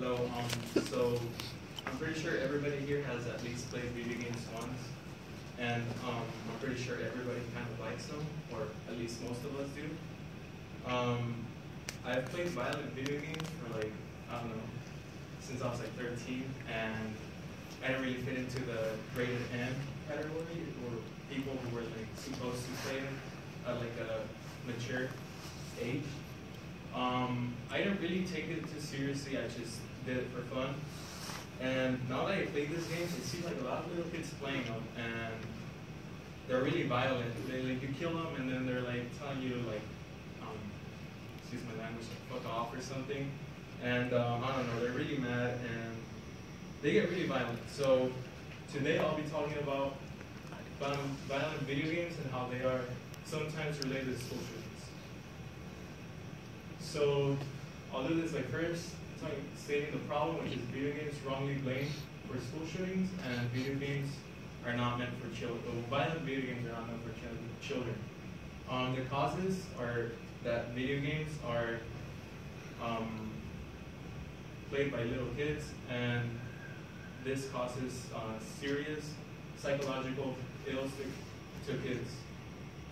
Hello, um, so I'm pretty sure everybody here has at least played video games once. And, um, I'm pretty sure everybody kind of likes them, or at least most of us do. Um, I've played violent video games for like, I don't know, since I was like thirteen, and I didn't really fit into the rated M category, or people who were like supposed to play them at like a mature age. Um, I didn't really take it too seriously. I just did it for fun. And now that I play these games, it seems like a lot of little kids playing them, and they're really violent. They like you kill them, and then they're like telling you like, um, excuse my language, like, fuck off or something. And um, I don't know, they're really mad, and they get really violent. So today I'll be talking about violent, violent video games and how they are sometimes related to school shootings. So I'll do this like first stating the problem, which is video games wrongly blamed for school shootings, and video games are not meant for children. Violent video games are not meant for chil- children. Um, the causes are that video games are um, played by little kids, and this causes uh, serious psychological ills to, to kids.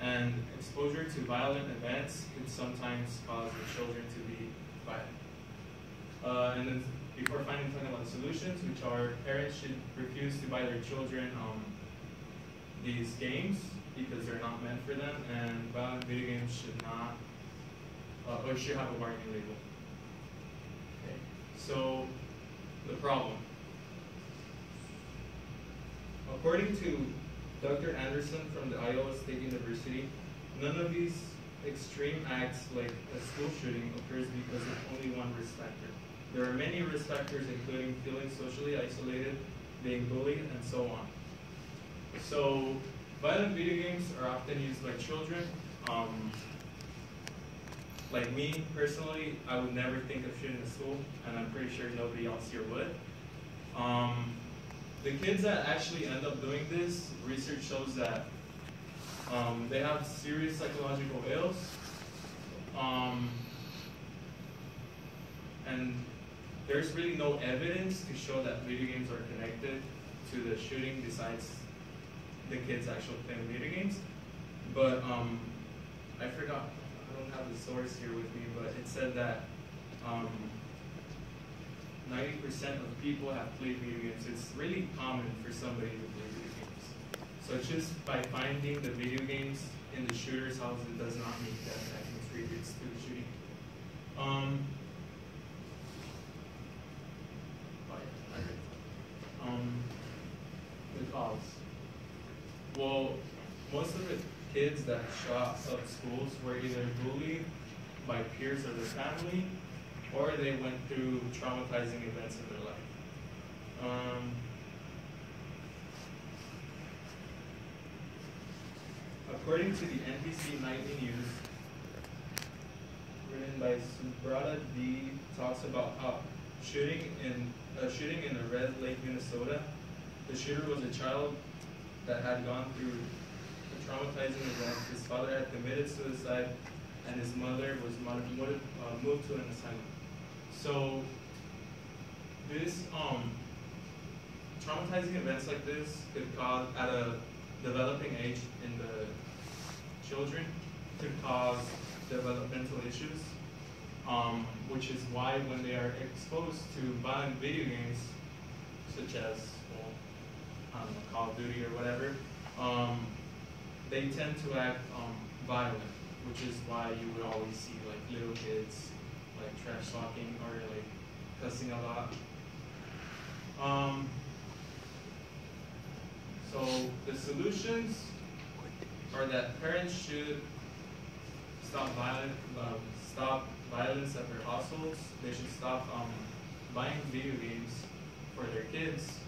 And exposure to violent events could sometimes cause the children to be violent. Uh, and then before finally talking about the solutions, which are parents should refuse to buy their children um, these games because they're not meant for them, and violent video games should not, uh, or should have a warning label. Okay, so the problem. According to Dr. Anderson from the Iowa State University, none of these extreme acts like a school shooting occurs because of only one risk factor. There are many risk factors including feeling socially isolated, being bullied, and so on. So, violent video games are often used by children. Um, like me, personally, I would never think of shooting a school, and I'm pretty sure nobody else here would. Um, the kids that actually end up doing this, research shows that um, they have serious psychological ills. Um, and there's really no evidence to show that video games are connected to the shooting besides the kids actually playing video games. But um, I forgot, I don't have the source here with me, but it said that um, 90% of people have played video games. It's really common for somebody to play video games. So just by finding the video games in the shooter's house, it does not mean that that contributes to the shooting. Um, oh yeah, I read. Um, the cause. Well, most of the kids that shot up schools were either bullied by peers or their family, or they went through traumatizing events in their life. Um, according to the NBC Nightly News, written by Subrata De, talks about how shooting in a shooting in the Red Lake, Minnesota. The shooter was a child that had gone through a traumatizing event. His father had committed suicide, and his mother was uh, moved to an asylum. So this um, traumatizing events like this could cause at a developing age in the children could cause developmental issues, um, which is why when they are exposed to violent video games, such as well, I don't know, Call of Duty or whatever, um, they tend to act um, violent, which is why you would always see like little kids like trash talking or like cussing a lot. Um, so the solutions are that parents should stop violent, um, stop violence at their households. They should stop um, buying video games for their kids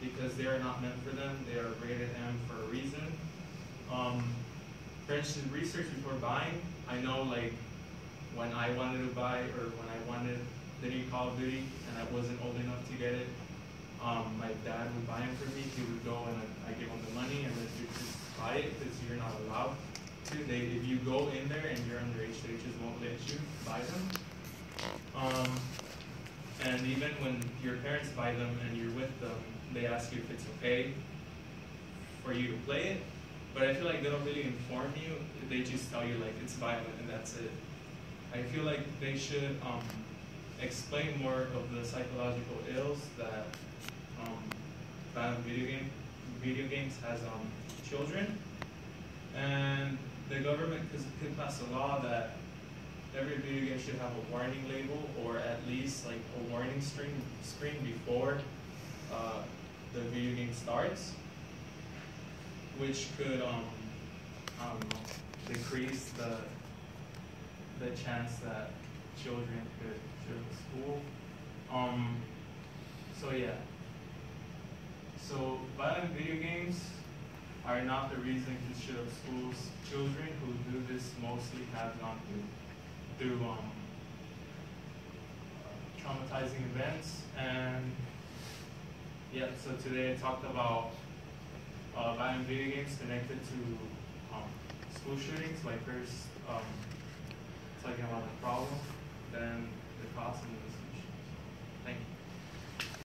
because they are not meant for them. They are rated M for a reason. Um, parents should research before buying. I know like when I wanted to buy or when I wanted the new Call of Duty and I wasn't old enough to get it, um, my dad would buy them for me. He would go and I, I give him the money and then just buy it because you're not allowed. They, if you go in there and you're underage, they just won't let you buy them. Um, And even when your parents buy them and you're with them, they ask you if it's okay for you to play it. But I feel like they don't really inform you. They just tell you like it's violent and that's it. I feel like they should um, explain more of the psychological ills that um, violent video game video games has on children. And the government could, pass a law that every video game should have a warning label or at least like a warning screen screen before uh, the video game starts, which could um, I decrease the the chance that children could show to school. Um, so yeah. So violent video games are not the reason to shoot up schools. Mostly have gone through through um, traumatizing events and yeah. So today I talked about uh, violent video games connected to um, school shootings. By first um, talking about the problem, then the cause and the.